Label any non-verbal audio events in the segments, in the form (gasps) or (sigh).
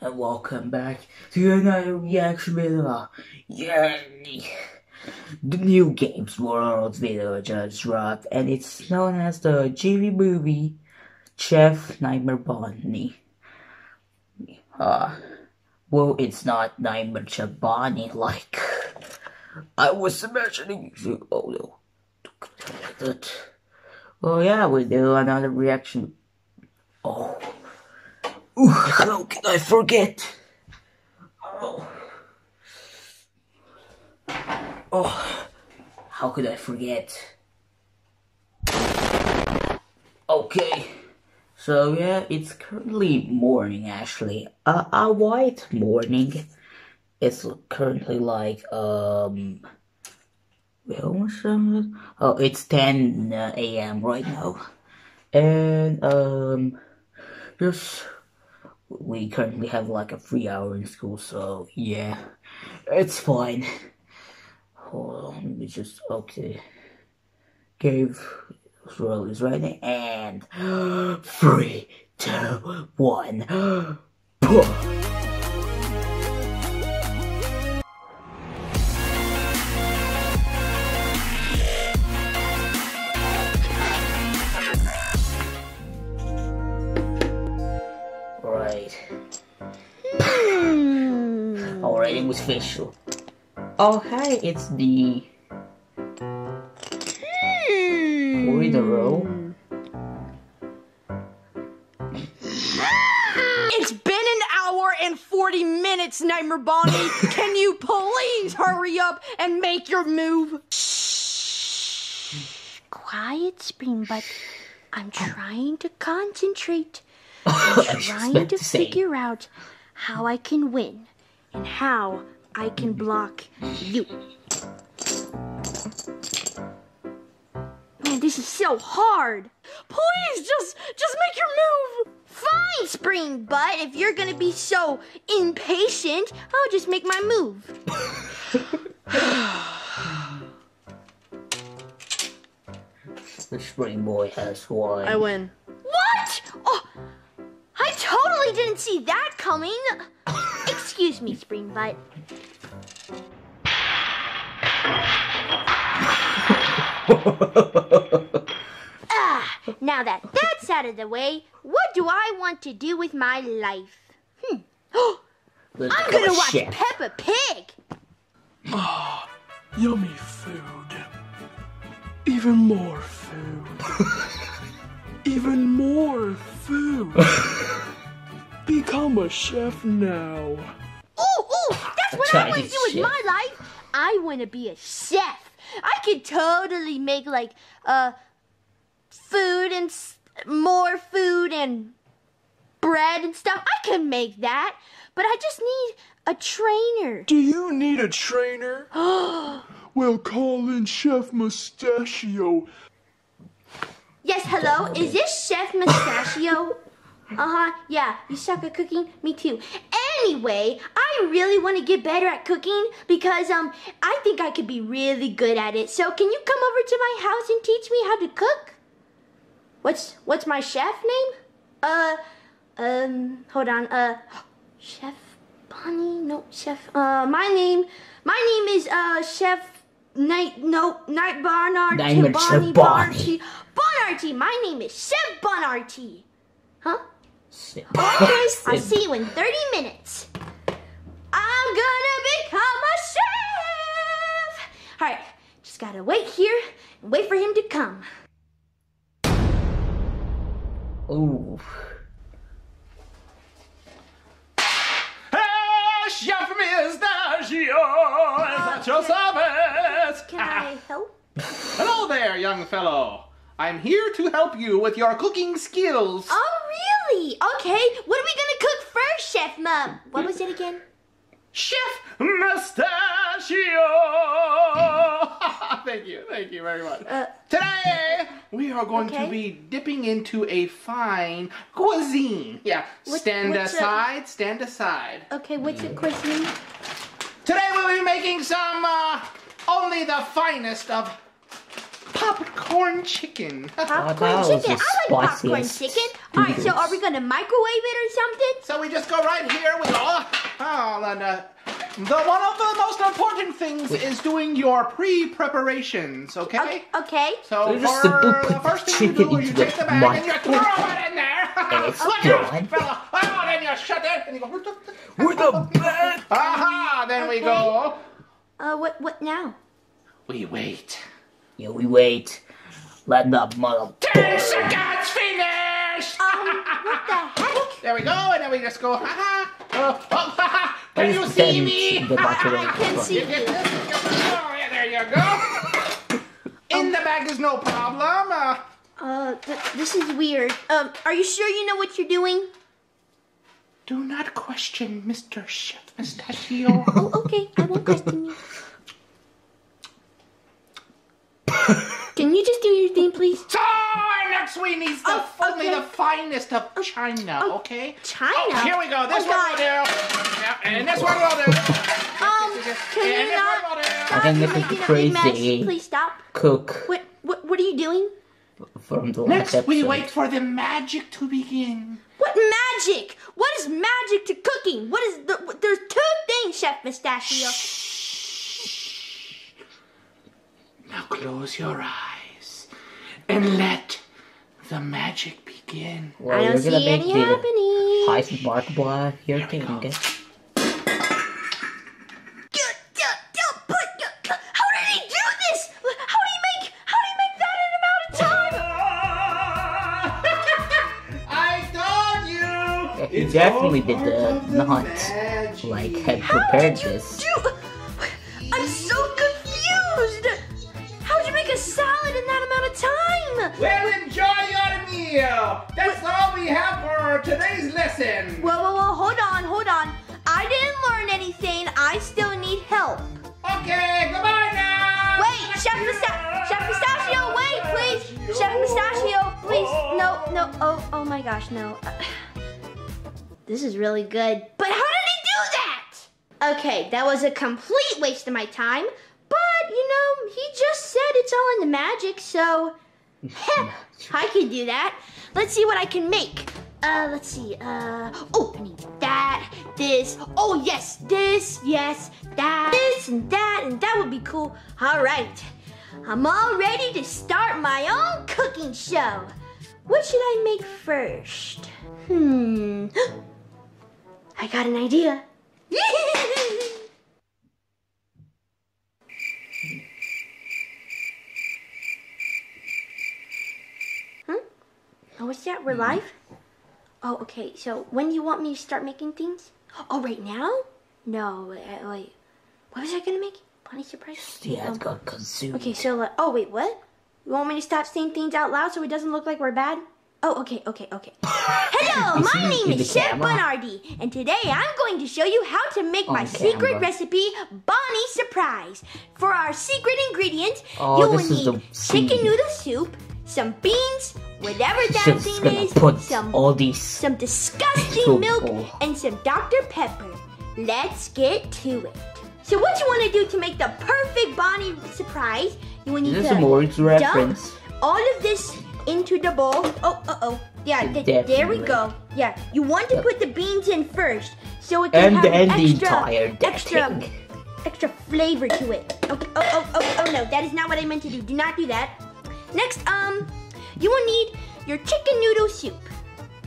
and welcome back to another reaction video. Yay! The new Games World video just dropped, and it's known as the GW movie Chef Nightmare Bonnie. Uh, well, it's not Nightmare Chef Bonnie like I was imagining. Oh no. Well, yeah, we do another reaction. Oh. Ooh, how can I forget? Oh. Oh. How could I forget? Okay. So yeah, it's currently morning actually. A white morning. It's currently like um Oh, it's 10 uh, a.m. right now. And, um, just, we currently have like a free hour in school, so yeah, it's fine. Hold on, let me just, okay. Gave roll is right and (gasps) three, two, one. (gasps) was facial. Oh, hi, it's the... Hmm. Read the row. It's been an hour and 40 minutes, Nightmare Bonnie. Can you please hurry up and make your move? Shh. Quiet, Spring, but I'm trying to concentrate. (laughs) I'm trying to figure out how I can win and how I can block you. Man, this is so hard. Please, just, just make your move. Fine, Spring Butt. If you're gonna be so impatient, I'll just make my move. (sighs) the Spring Boy has won. I win. What? Oh, I totally didn't see that coming. (laughs) Excuse me, Spring Butt. (laughs) ah, now that that's out of the way, what do I want to do with my life? Hmm. (gasps) I'm gonna watch chef. Peppa Pig. Ah, oh, yummy food. Even more food. (laughs) Even more food. (laughs) Become a chef now. Ooh, ooh, that's what I want to do with my life. I want to be a chef. I could totally make like uh food and more food and bread and stuff. I can make that, but I just need a trainer. Do you need a trainer? (gasps) well, call in Chef Mustachio. Yes, hello. Is this Chef Mustachio? (laughs) Uh-huh, yeah, you suck at cooking? Me too. Anyway, I really want to get better at cooking because um I think I could be really good at it. So can you come over to my house and teach me how to cook? What's what's my chef name? Uh um hold on. Uh (gasps) Chef Bonnie? No, Chef uh my name my name is uh Chef Night no Night Barnard Bonnie Bonarty. Bonarty. My name is Chef Bonarty. Huh? Okay, (laughs) I'll see you in 30 minutes. I'm gonna become a chef! Alright, just gotta wait here and wait for him to come. Ooh. Hey, Chef Mustachio! Is that your service? Can I (laughs) help? Hello there, young fellow. I'm here to help you with your cooking skills. Oh, really? Okay, what are we gonna cook first, Chef Mom? What was it again? Chef Mustachio! (laughs) thank you, thank you very much. Uh, Today, we are going okay. to be dipping into a fine cuisine. Yeah, what, stand aside, a... stand aside. Okay, what's a cuisine? Today we'll be making some, uh, only the finest of popcorn chicken. (laughs) Popcorn that was chicken. I like popcorn chicken. All right, so are we gonna microwave it or something? So we just go right here. We go. Oh, and uh, the one of the most important things is doing your pre-preparations. Okay. Okay. Okay. So So just for (laughs) the first thing you do chicken is you into take the the bag and you throw microwave. it in there. (laughs) And it's Look out, fella. Oh, then you shut it and you go. We're the best. Aha! Then we go. Uh, what what now? We wait. Yeah, we wait. Let the mother. Ten seconds finished. Um, what the heck? (laughs) There we go, and then we just go. Ha ha. Oh, oh, ha ha. Can you see me? the. I can see You get this? get this. Oh, yeah, there you go. (laughs) In the bag is no problem. Uh, Uh, th- this is weird. Um, are you sure you know what you're doing? do not question Mr. Chef Mustachio. Oh, okay. I won't question you. (laughs) Can you just do your thing, please? so, our next we need the, Oh, only okay. the finest of China, oh, okay? China? Oh, here we go. This Oh, one God. will do. Yeah, and this one will do. Um, can and you this not one will do. stop? think You're this is making a big mess. crazy. Please stop. Cook What, what, what are you doing? from the Next, episode. we wait for the magic to begin. What magic? What is magic to cooking? What is the? what- There's two things, Chef Pistachio. Now close your eyes and let the magic begin. Well, I don't you're gonna see make any the happening. highest remarkable here thing. How did he do this? How do you make? How do you make that in amount of time? I told you. He definitely did the not like had prepared this. Do I'm Well, enjoy your meal. That's all we have for today's lesson. Whoa, whoa, whoa! Hold on, hold on. I didn't learn anything. I still need help. Okay, goodbye now. Wait, Chef, Pista- Chef Pistachio, wait, please. Chef Pistachio, please. No, no. Oh, oh my gosh, no. (sighs) This is really good. But how did he do that? Okay, that was a complete waste of my time. But, you know, he just said it's all in the magic, so (laughs) I can do that. Let's see what I can make. Uh, let's see. Uh, oh, I need that, this. Oh, yes, this, yes, that, this, and that, and that would be cool. All right. I'm all ready to start my own cooking show. What should I make first? Hmm. (gasps) I got an idea. (laughs) huh? Oh, what's that? We're live? Oh, okay. So when do you want me to start making things? Oh, right now? No, wait. wait. What was I gonna make? Bunny surprise? Yeah, Um, it's got consumed. Okay, so like, oh wait, what? You want me to stop saying things out loud so it doesn't look like we're bad? Oh, okay, okay, okay. (laughs) Hello, my name is Chef camera? Bernardi, and today I'm going to show you how to make my On secret recipe, Bonnie Surprise. For our secret ingredients, Oh, you will need chicken noodle soup, some beans, whatever that Just thing gonna is, put some all these. some disgusting So milk and some Dr. Pepper. Let's get to it. So what you want to do to make the perfect Bonnie surprise, you will need to Morris reference. dump all of this into the bowl. Oh, uh-oh. Yeah, th- there we go. Yeah, you want to Yep. put the beans in first so it can And have then an the extra, entire extra, extra flavor to it. Okay. Oh, oh, oh, oh no, that is not what I meant to do. Do not do that. Next, um, you will need your chicken noodle soup.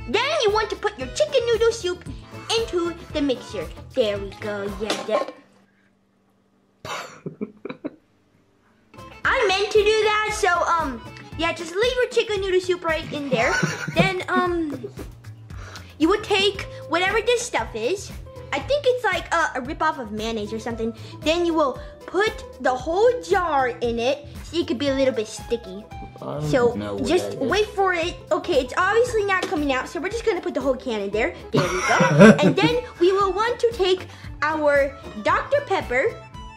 Then you want to put your chicken noodle soup into the mixer. There we go. Yeah, that. (laughs) I meant to do that, so um, yeah, just leave your chicken noodle soup right in there. then um, you would take whatever this stuff is. I think it's like a, a rip off of mayonnaise or something. Then you will put the whole jar in it it could be a little bit sticky. So just wait for it. Okay, it's obviously not coming out, so we're just gonna put the whole can in there. (laughs) There we go. and then we will want to take our Dr. Pepper,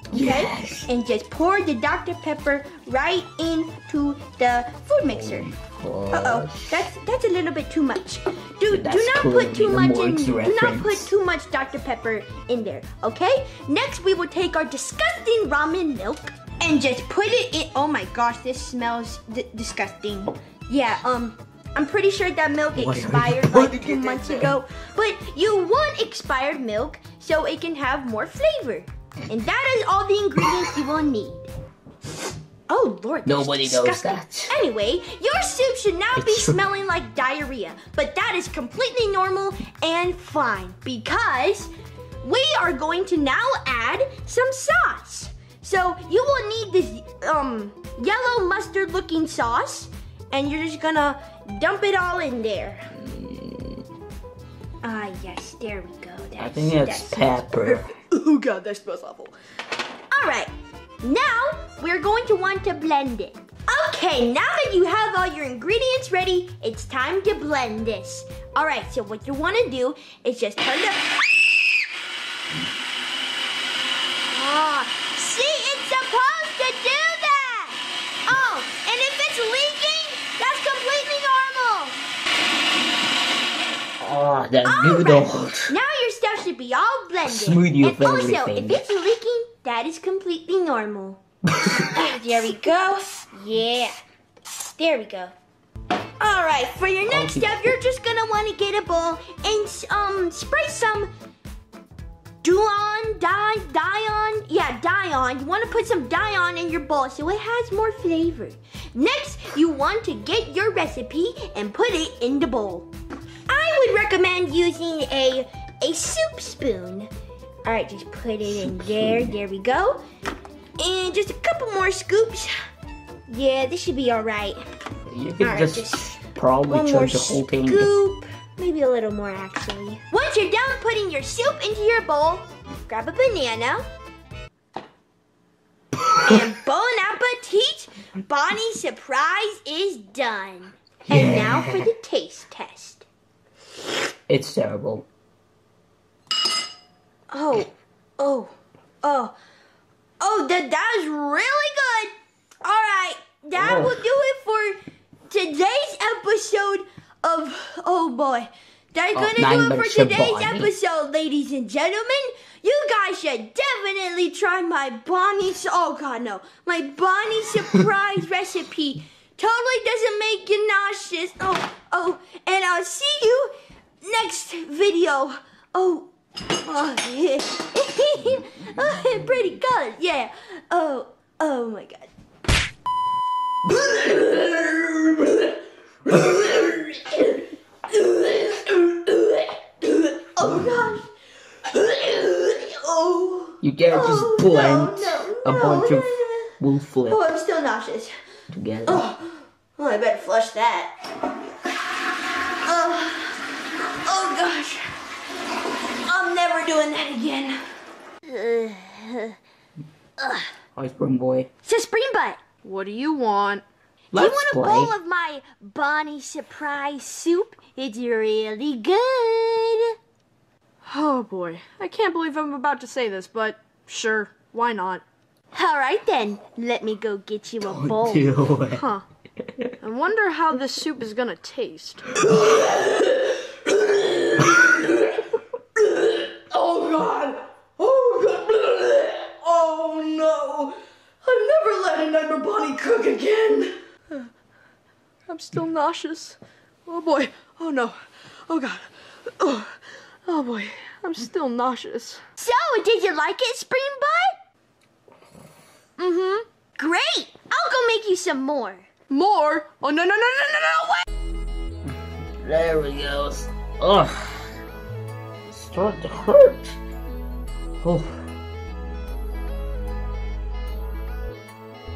okay, Yes. and just pour the Dr. Pepper right into the food mixer. Uh oh, that's that's a little bit too much. Do That's do not put too much in. Do not put too much Dr. Pepper in there. Okay. Next, we will take our disgusting ramen milk and just put it in. Oh my gosh, this smells disgusting. Yeah, um, I'm pretty sure that milk expired like two months ago. But you want expired milk so it can have more flavor. And that is all the ingredients you will need. Oh Lord, nobody knows that. Anyway, your soup should not it's be true. smelling like diarrhea, but that is completely normal and fine because we are going to now add some sauce. So you will need this um, yellow mustard looking sauce and you're just gonna dump it all in there. Ah, yes, there we go. That's, I think it's pepper. (laughs) oh god, that smells awful. All right, now we're going to want to blend it. Okay, now that you have all your ingredients ready, it's time to blend this. All right, so what you want to do is just turn the... Ah, see, it's supposed to do that. Oh, and if it's leaking, that's completely normal. Oh, that noodle. Right. Now your stuff should be all blended. Smooth you and also, if it's leaking, that is completely normal. (laughs) there we go. Yeah. There we go. All right, for your next step, you're just gonna want to get a bowl and um spray some Duon, Di, Dion, yeah, Dion. You want to put some Dion in your bowl so it has more flavor. Next, you want to get your recipe and put it in the bowl. Recommend using a a soup spoon. All right, just put it in there. There we go. And just a couple more scoops. Yeah, this should be all right. You can right, just, just, probably chug the whole thing. Scoop. Maybe a little more, actually. Once you're done putting your soup into your bowl, grab a banana. and (laughs) bon appetit! Bonnie's surprise is done. Yeah. And now for the taste test. It's terrible. Oh, oh, oh. Oh, that that is really good. All right, that oh. will do it for today's episode of. Oh boy, that's oh, gonna do it for today's episode, ladies and gentlemen. You guys should definitely try my Bonnie's. Oh god, no, my Bonnie surprise (laughs) recipe. Totally doesn't make you nauseous. Oh, oh, and I'll see you next video. Oh. Oh, (laughs) oh, pretty colors, yeah. Oh, oh my god. oh gosh. Oh. You can't oh, just blend no, no, a bunch of wolf flip. Oh, I'm still nauseous. Together. Oh, oh I better flush that. Oh, oh gosh never doing that again. (sighs) Hi, Spring Boy. It's a Spring Butt. What do you want? Let's do you want play. a bowl of my Bonnie surprise soup? It's really good. Oh boy, I can't believe I'm about to say this, but sure, why not? All right then, let me go get you a Don't bowl. Do it. Huh. I wonder how this soup is gonna taste. (laughs) Oh God! Oh God! Oh no! I'm never letting Neighbor Bonnie cook again. (sighs) I'm still nauseous. Oh boy! Oh no! Oh God! Oh, oh boy! I'm still nauseous. So, did you like it, Spring Butt? Mm-hmm. Great! I'll go make you some more. More? Oh no no no no no no! Wait! There we go. Ugh start to hurt. Oh.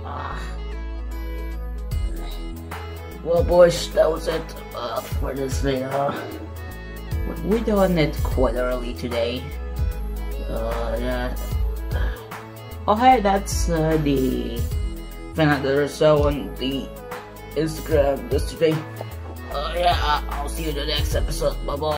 Ah. Well, boys, that was it uh, for this video. We're doing it quite early today. Uh, yeah. Oh, hey, that's uh, the another so on the Instagram yesterday. Uh, yeah, I'll see you in the next episode. Bye bye.